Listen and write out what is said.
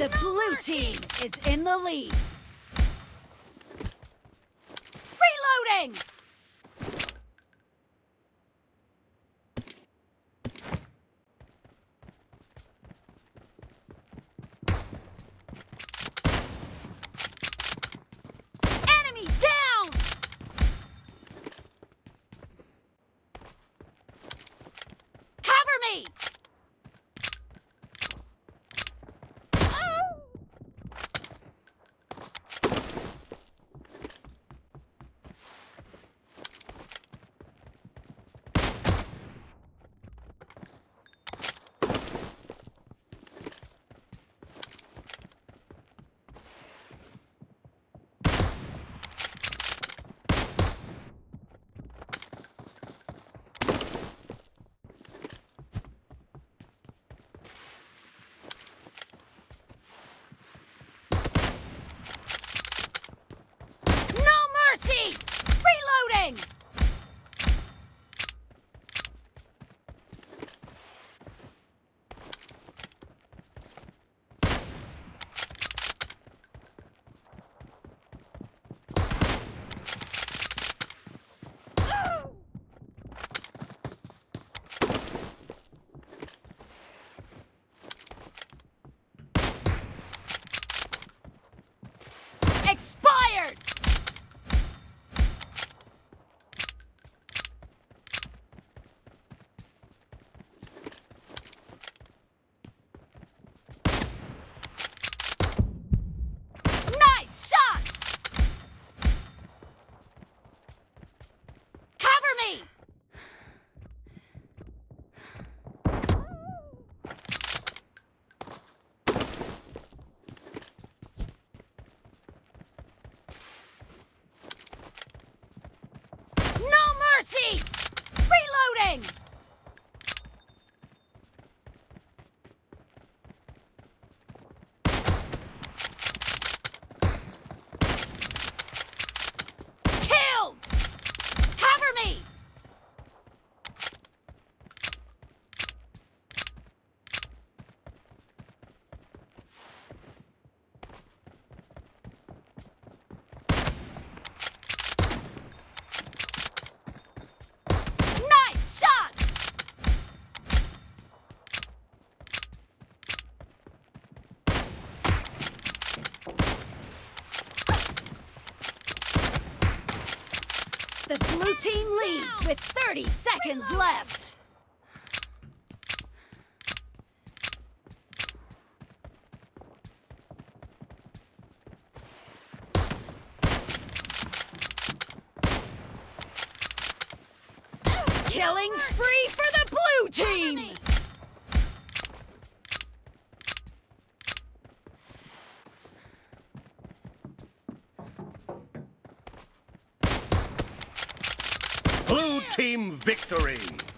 The blue team is in the lead. Reloading! The blue team leads with 30 seconds left. Killing spree for the blue team! Victory!